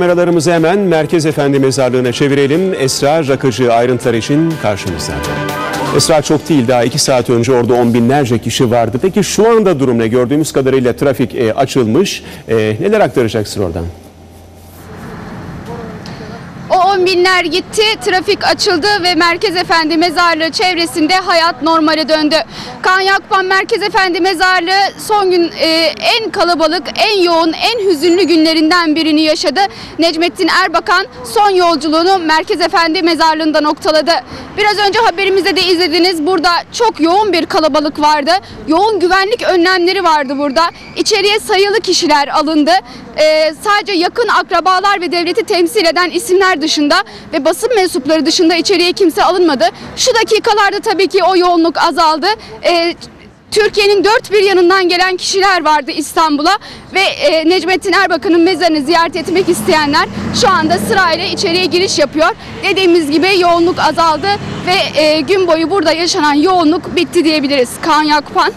Kameralarımızı hemen Merkez Efendi Mezarlığı'na çevirelim. Esra Rakıcı ayrıntılar için karşımızda. Esra çok değil daha iki saat önce orada on binlerce kişi vardı. Peki şu anda durum ne? Gördüğümüz kadarıyla trafik e, açılmış. E, neler aktaracaksın oradan? On binler gitti, trafik açıldı ve Merkez Efendi Mezarlığı çevresinde hayat normale döndü. Kaan Yakpan Merkez Efendi Mezarlığı son gün e, en kalabalık, en yoğun, en hüzünlü günlerinden birini yaşadı. Necmettin Erbakan son yolculuğunu Merkez Efendi Mezarlığı'nda noktaladı. Biraz önce haberimizde de izlediniz. Burada çok yoğun bir kalabalık vardı. Yoğun güvenlik önlemleri vardı burada. İçeriye sayılı kişiler alındı. Ee, sadece yakın akrabalar ve devleti temsil eden isimler dışında ve basın mensupları dışında içeriye kimse alınmadı. Şu dakikalarda tabii ki o yoğunluk azaldı. Ee, Türkiye'nin dört bir yanından gelen kişiler vardı İstanbul'a ve e, Necmettin Erbakan'ın mezarını ziyaret etmek isteyenler şu anda sırayla içeriye giriş yapıyor. Dediğimiz gibi yoğunluk azaldı ve e, gün boyu burada yaşanan yoğunluk bitti diyebiliriz. Kaan Yakpan.